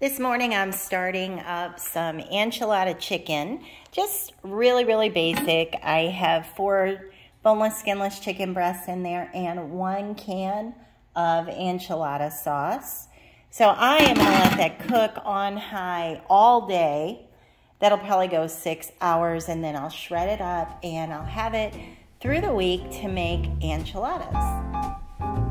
This morning I'm starting up some enchilada chicken, just really, really basic. I have four boneless, skinless chicken breasts in there and one can of enchilada sauce. So I am gonna let that cook on high all day. That'll probably go six hours and then I'll shred it up and I'll have it through the week to make enchiladas.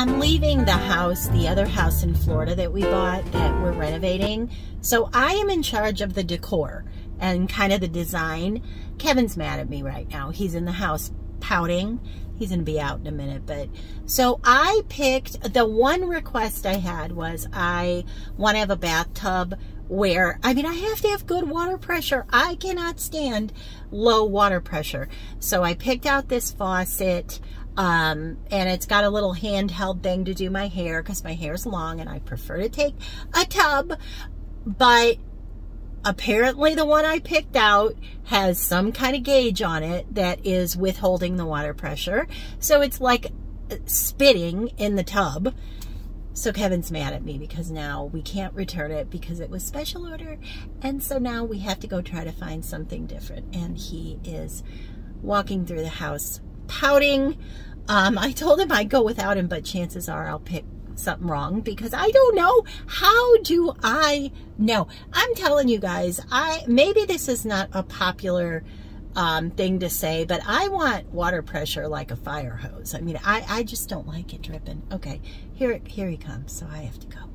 I'm leaving the house, the other house in Florida that we bought that we're renovating. So I am in charge of the decor and kind of the design. Kevin's mad at me right now. He's in the house pouting. He's going to be out in a minute. But so I picked the one request I had was I want to have a bathtub where, I mean, I have to have good water pressure. I cannot stand low water pressure. So I picked out this faucet. Um, and it's got a little handheld thing to do my hair because my hair is long and I prefer to take a tub. But apparently the one I picked out has some kind of gauge on it that is withholding the water pressure. So it's like spitting in the tub. So Kevin's mad at me because now we can't return it because it was special order. And so now we have to go try to find something different. And he is walking through the house pouting. Um, I told him I'd go without him, but chances are I'll pick something wrong because I don't know. How do I know? I'm telling you guys, I maybe this is not a popular um, thing to say, but I want water pressure like a fire hose. I mean, I, I just don't like it dripping. Okay, here, here he comes, so I have to go.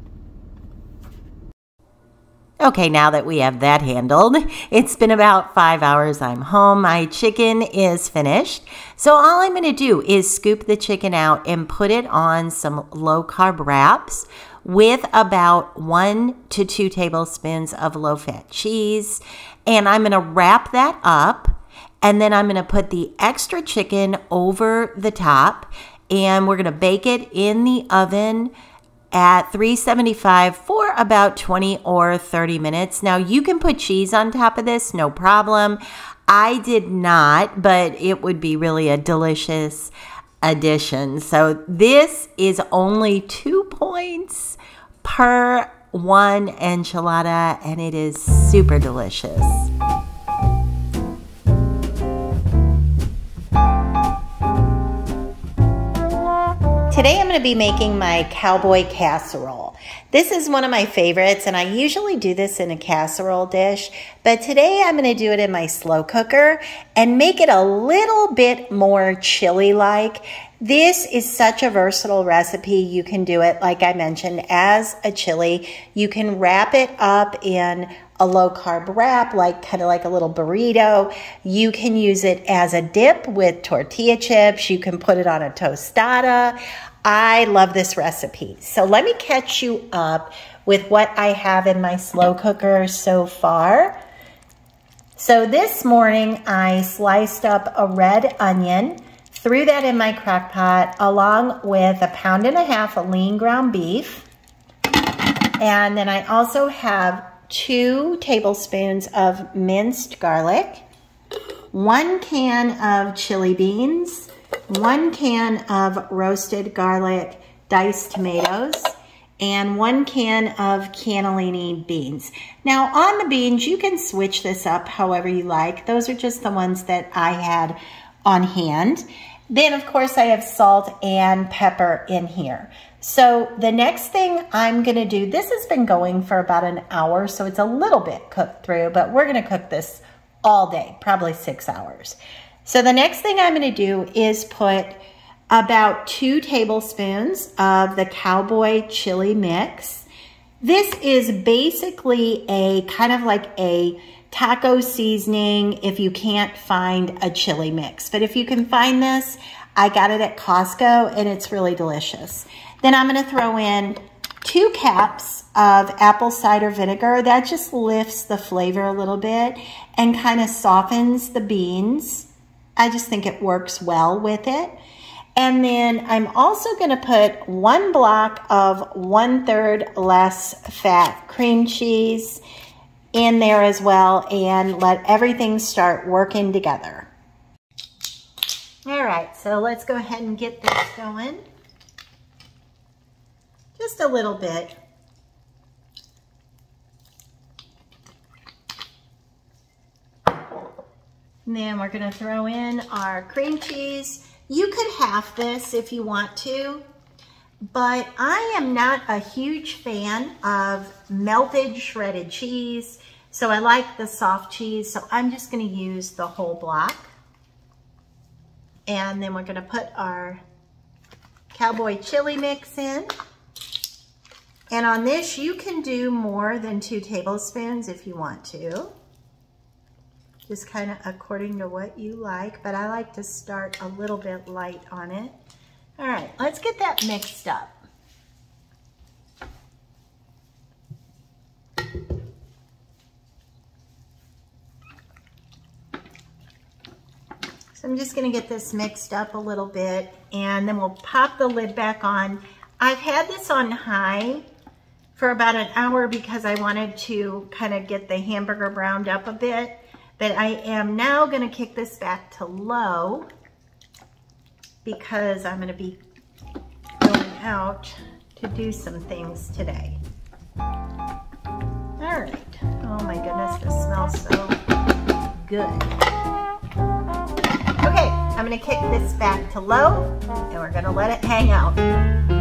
Okay, now that we have that handled, it's been about five hours. I'm home. My chicken is finished. So all I'm going to do is scoop the chicken out and put it on some low carb wraps with about one to two tablespoons of low fat cheese. And I'm going to wrap that up. And then I'm going to put the extra chicken over the top. And we're going to bake it in the oven at 375 for about 20 or 30 minutes. Now you can put cheese on top of this, no problem. I did not, but it would be really a delicious addition. So this is only two points per one enchilada and it is super delicious. Today I'm going to be making my cowboy casserole. This is one of my favorites and I usually do this in a casserole dish, but today I'm going to do it in my slow cooker and make it a little bit more chili-like. This is such a versatile recipe. You can do it, like I mentioned, as a chili. You can wrap it up in a low carb wrap, like kind of like a little burrito. You can use it as a dip with tortilla chips. You can put it on a tostada. I love this recipe. So let me catch you up with what I have in my slow cooker so far. So this morning I sliced up a red onion, threw that in my crock pot along with a pound and a half of lean ground beef. And then I also have two tablespoons of minced garlic, one can of chili beans, one can of roasted garlic, diced tomatoes, and one can of cannellini beans. Now on the beans, you can switch this up however you like. Those are just the ones that I had on hand. Then of course I have salt and pepper in here. So the next thing I'm gonna do, this has been going for about an hour, so it's a little bit cooked through, but we're gonna cook this all day, probably six hours. So the next thing I'm gonna do is put about two tablespoons of the cowboy chili mix. This is basically a kind of like a taco seasoning if you can't find a chili mix. But if you can find this, I got it at Costco and it's really delicious. Then I'm gonna throw in two caps of apple cider vinegar. That just lifts the flavor a little bit and kind of softens the beans. I just think it works well with it. And then I'm also gonna put one block of one third less fat cream cheese in there as well and let everything start working together. All right, so let's go ahead and get this going. Just a little bit. And then we're gonna throw in our cream cheese. You could half this if you want to, but I am not a huge fan of melted shredded cheese, so I like the soft cheese, so I'm just gonna use the whole block. And then we're gonna put our cowboy chili mix in. And on this, you can do more than two tablespoons if you want to. Just kind of according to what you like, but I like to start a little bit light on it. All right, let's get that mixed up. So I'm just gonna get this mixed up a little bit and then we'll pop the lid back on. I've had this on high for about an hour because I wanted to kind of get the hamburger browned up a bit. But I am now gonna kick this back to low because I'm gonna be going out to do some things today. All right. Oh my goodness, this smells so good. Okay, I'm gonna kick this back to low and we're gonna let it hang out.